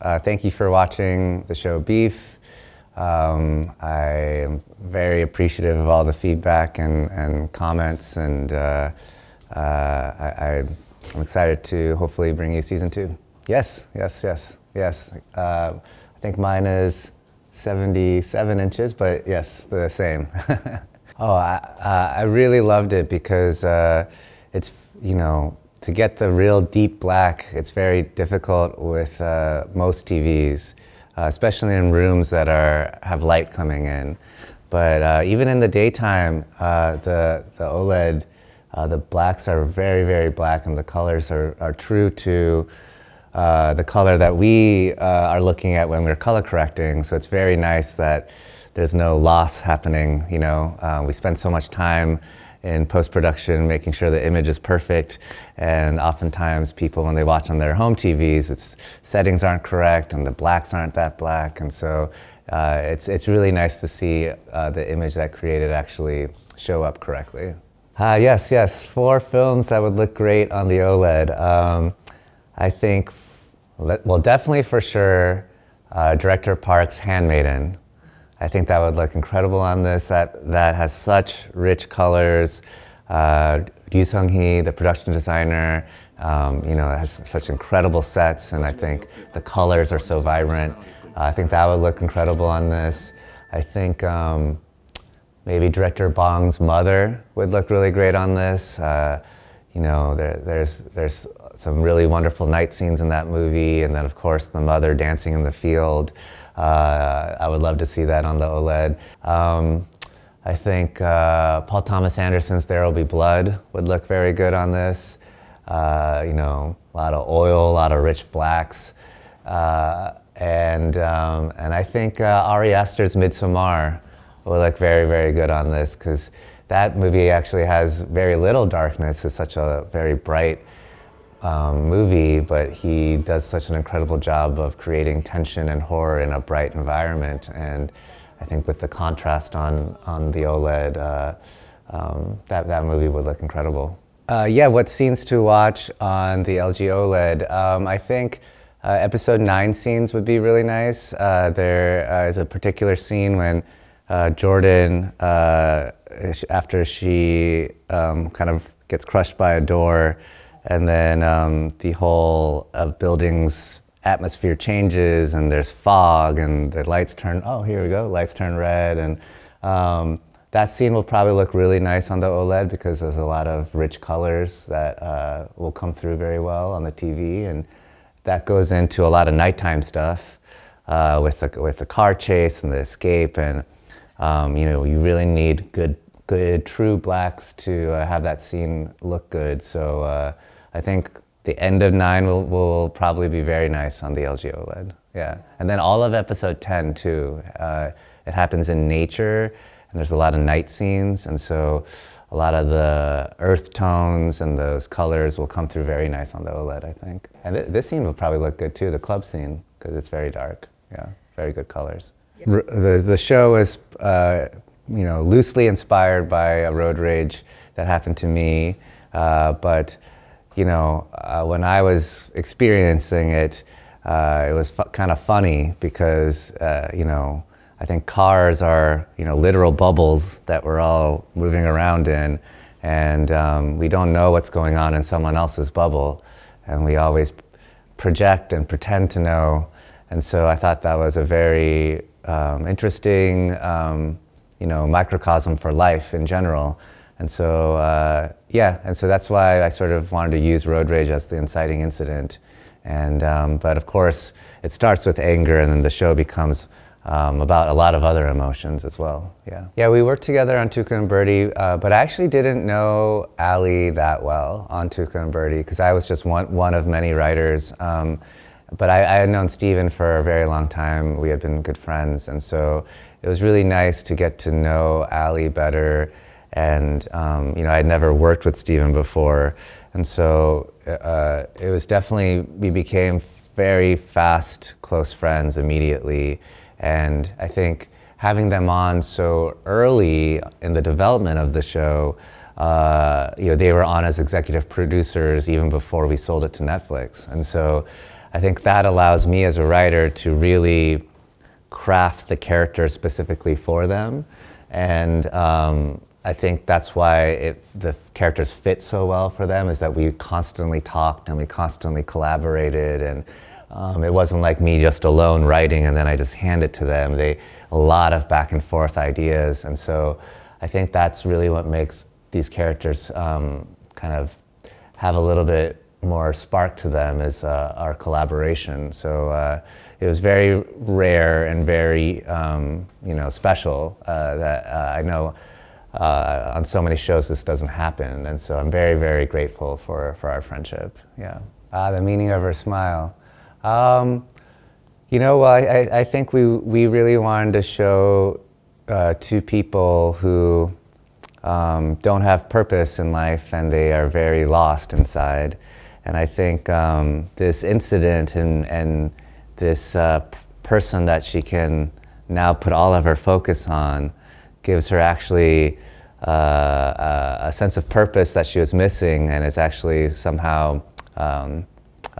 thank you for watching the show Beef. Um, I am very appreciative of all the feedback and, and comments, and uh, uh, I, am excited to hopefully bring you season two. Yes, yes, yes, yes. Uh, I think mine is 77 inches, but yes, the same. oh, I, uh, I really loved it because uh, it's, you know, to get the real deep black, it's very difficult with uh, most TVs, uh, especially in rooms that are, have light coming in. But uh, even in the daytime, uh, the, the OLED, the blacks are very, very black and the colors are, are true to uh, the color that we uh, are looking at when we're color correcting. So it's very nice that there's no loss happening. You know, uh, we spend so much time in post-production making sure the image is perfect and oftentimes people when they watch on their home TVs it's settings aren't correct and the blacks aren't that black and so uh, it's, it's really nice to see uh, the image that created actually show up correctly. Uh, yes, yes, four films that would look great on the OLED. Um, I think well, definitely for sure, uh, Director Park's Handmaiden. I think that would look incredible on this. That, that has such rich colors. Uh, Ryu Sung-hee, the production designer, um, you know, has such incredible sets, and I think the colors are so vibrant. Uh, I think that would look incredible on this. I think um, maybe director Bong's mother would look really great on this. Uh, you know, there, there's, there's some really wonderful night scenes in that movie, and then of course the mother dancing in the field. Uh, I would love to see that on the OLED. Um, I think uh, Paul Thomas Anderson's There Will Be Blood would look very good on this. Uh, you know, a lot of oil, a lot of rich blacks. Uh, and, um, and I think uh, Ari Aster's Midsommar will look very, very good on this because that movie actually has very little darkness. It's such a very bright um, movie, but he does such an incredible job of creating tension and horror in a bright environment. And I think with the contrast on, on the OLED, uh, um, that, that movie would look incredible. Uh, yeah, what scenes to watch on the LG OLED? Um, I think uh, episode 9 scenes would be really nice. Uh, there uh, is a particular scene when uh, Jordan, after she um, kind of gets crushed by a door, and then um, the whole of buildings atmosphere changes and there's fog and the lights turn, oh, here we go, lights turn red. And um, that scene will probably look really nice on the OLED because there's a lot of rich colors that uh, will come through very well on the TV. And that goes into a lot of nighttime stuff uh, with, the, with the car chase and the escape. And, um, you know, you really need good, good true blacks to uh, have that scene look good. So uh, I think the end of nine will, will probably be very nice on the LG OLED. Yeah, and then all of episode 10 too. Uh, it happens in nature, and there's a lot of night scenes, and so a lot of the earth tones and those colors will come through very nice on the OLED, I think. And th this scene will probably look good too, the club scene, because it's very dark. Yeah, very good colors. The, the show is, uh, you know, loosely inspired by a road rage that happened to me, uh, but you know, uh, when I was experiencing it, uh, it was kind of funny because, uh, you know, I think cars are, you know, literal bubbles that we're all moving around in, and um, we don't know what's going on in someone else's bubble, and we always project and pretend to know. And so I thought that was a very um, interesting, um, you know, microcosm for life in general. And so, uh, yeah, and so that's why I sort of wanted to use road rage as the inciting incident. And, um, but of course, it starts with anger and then the show becomes um, about a lot of other emotions as well, yeah. Yeah, we worked together on Tuca and Bertie, uh, but I actually didn't know Ali that well on Tuca and Bertie because I was just one, one of many writers. Um, but I, I, had known Steven for a very long time. We had been good friends. And so it was really nice to get to know Ali better and um, you know I'd never worked with Steven before, and so uh, it was definitely we became very fast close friends immediately, and I think having them on so early in the development of the show. Uh, you know, they were on as executive producers even before we sold it to Netflix, and so I think that allows me as a writer to really craft the characters specifically for them. And um, I think that's why it, the characters fit so well for them is that we constantly talked and we constantly collaborated and um, it wasn't like me just alone writing and then I just hand it to them. They a lot of back and forth ideas, and so I think that's really what makes these characters um, kind of have a little bit more spark to them is uh, our collaboration. So uh, it was very rare and very um, you know special uh, that uh, I know. Uh, on so many shows, this doesn't happen, and so I'm very, very grateful for, for our friendship. Yeah. Ah, the meaning of her smile. Um, you know, I, I think we, we really wanted to show uh, two people who um, don't have purpose in life and they are very lost inside. And I think um, this incident and, and this uh, person that she can now put all of her focus on gives her actually uh, a, a, sense of purpose that she was missing and is actually somehow um,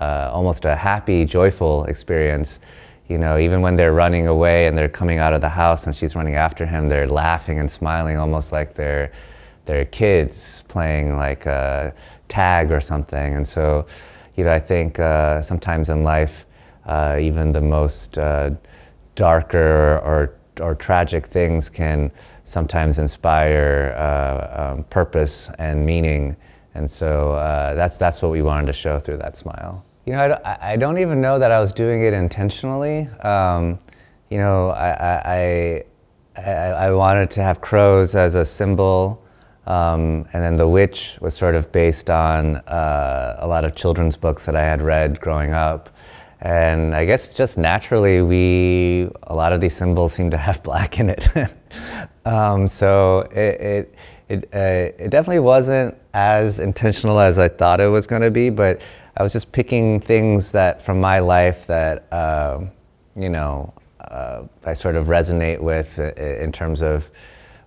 uh, almost a happy, joyful experience. You know, even when they're running away and they're coming out of the house and she's running after him, they're laughing and smiling almost like they're, they're kids playing like a tag or something. And so, you know, I think uh, sometimes in life, uh, even the most uh, darker or, or tragic things can sometimes inspire uh, um, purpose and meaning and so uh, that's, that's what we wanted to show through that smile. You know, I, I don't even know that I was doing it intentionally. Um, you know, I, I, I, I, wanted to have crows as a symbol, um, and then the witch was sort of based on uh, a lot of children's books that I had read growing up. And I guess just naturally, we, a lot of these symbols seem to have black in it. um, so it, it it, uh, it definitely wasn't as intentional as I thought it was going to be, but I was just picking things that from my life that, uh, you know, uh, I sort of resonate with in terms of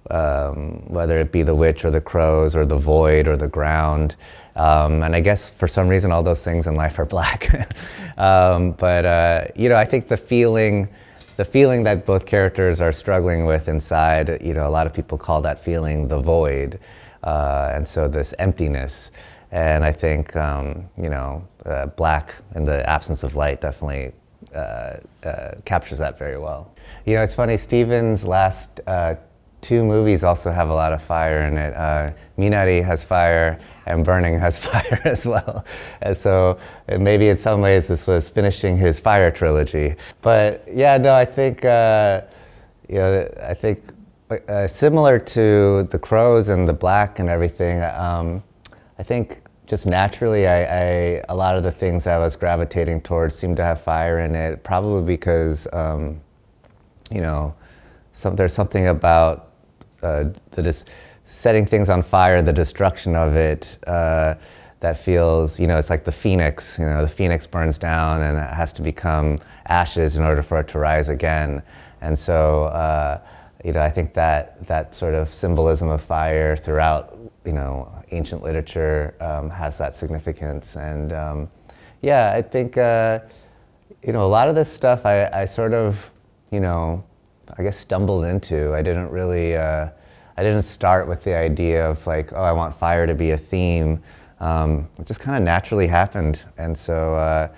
um, whether it be the witch or the crows or the void or the ground. Um, and I guess for some reason, all those things in life are black. um, but, uh, you know, I think the feeling, the feeling that both characters are struggling with inside, you know, a lot of people call that feeling the void. Uh, and so this emptiness. And I think, um, you know, uh, black in the absence of light definitely uh, uh captures that very well. You know, it's funny, Steven's last uh, two movies also have a lot of fire in it. Uh, Minari has fire, and Burning has fire as well. And so maybe in some ways this was finishing his fire trilogy. But yeah, no, I think uh, you know, I think uh, similar to the Crows and the Black and everything. Um, I think just naturally, I, I, a lot of the things I was gravitating towards seemed to have fire in it. Probably because um, you know, some, there's something about uh, the just setting things on fire, the destruction of it, uh, that feels, you know, it's like the phoenix. You know, the phoenix burns down and it has to become ashes in order for it to rise again. And so, uh, you know, I think that that sort of symbolism of fire throughout, you know, ancient literature um, has that significance. And um, yeah, I think, uh, you know, a lot of this stuff I, I sort of, you know, I guess, stumbled into. I didn't really, uh, I didn't start with the idea of like, oh, I want fire to be a theme. Um, it just kind of naturally happened. And so, uh,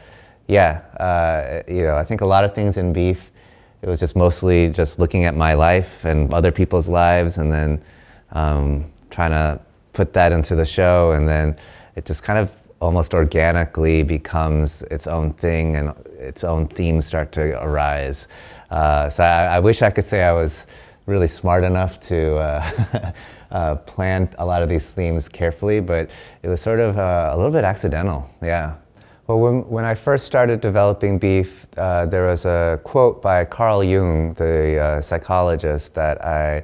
yeah, uh, you know, I think a lot of things in beef, it was just mostly just looking at my life and other people's lives and then um, trying to put that into the show. And then it just kind of almost organically becomes its own thing and its own themes start to arise. Uh, so I, I, wish I could say I was really smart enough to uh, uh, plan a lot of these themes carefully, but it was sort of uh, a little bit accidental, yeah. Well, when, when I first started developing beef, uh, there was a quote by Carl Jung, the psychologist, that I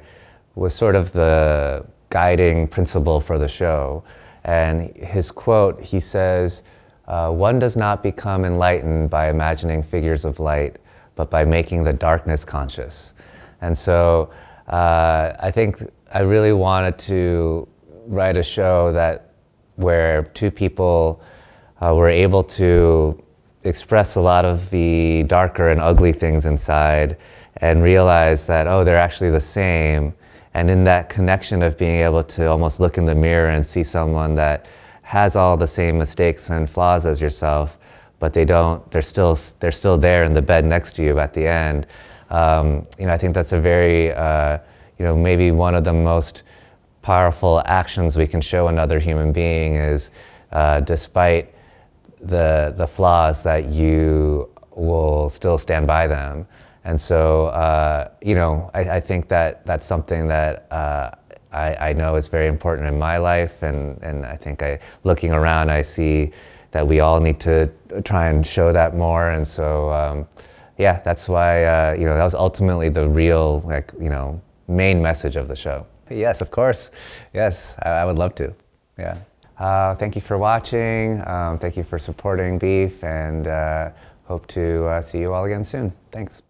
was sort of the guiding principle for the show. And his quote, he says, one does not become enlightened by imagining figures of light, but by making the darkness conscious. And so uh, I think I really wanted to write a show that where two people uh, were able to express a lot of the darker and ugly things inside and realize that, oh, they're actually the same. And in that connection of being able to almost look in the mirror and see someone that has all the same mistakes and flaws as yourself, but they don't, they're still, they're still there in the bed next to you at the end. Um, you know, I think that's a very, uh, you know, maybe one of the most powerful actions we can show another human being is uh, despite the, the flaws that you will still stand by them. And so, uh, you know, I, I, think that that's something that uh, I, I, know is very important in my life. And, and I think I, looking around, I see that we all need to try and show that more. And so, um, yeah, that's why, uh, you know, that was ultimately the real, like, you know, main message of the show. Yes, of course. Yes, I, I would love to. Yeah. Uh, thank you for watching. Um, thank you for supporting Beef, and uh, hope to uh, see you all again soon. Thanks.